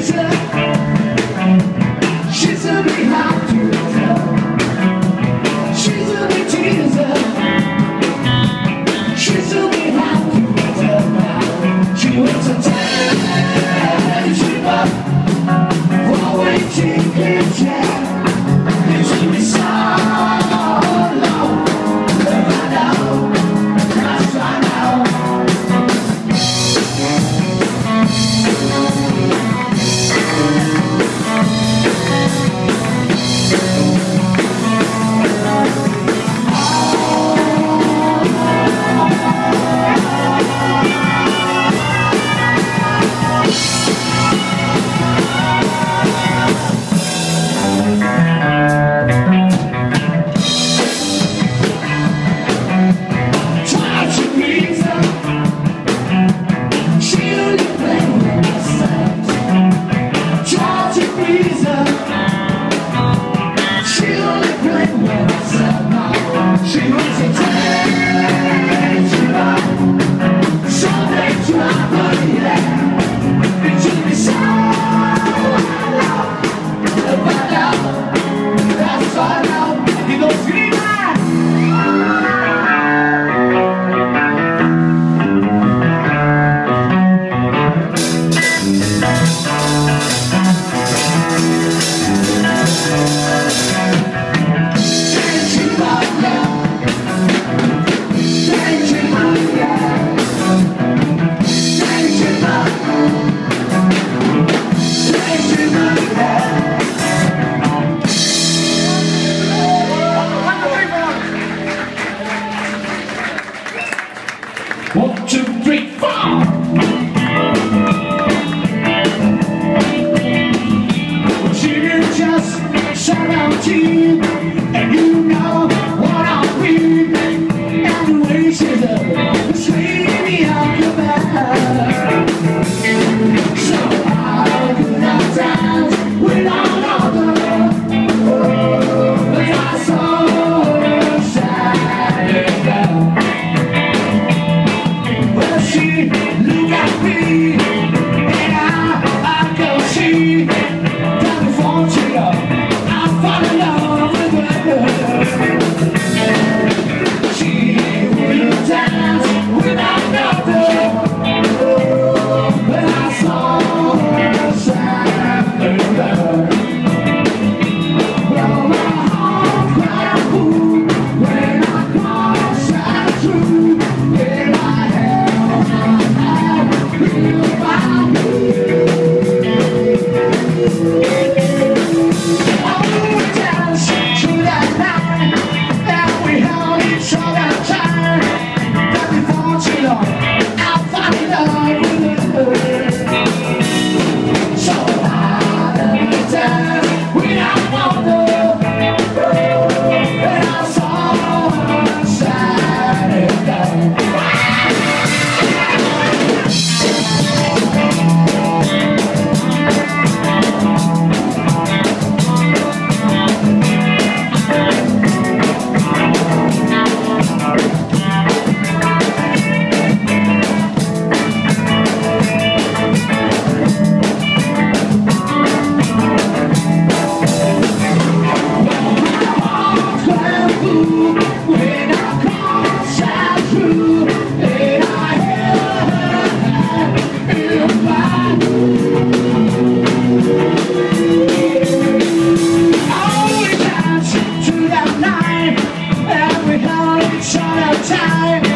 Please charity and time.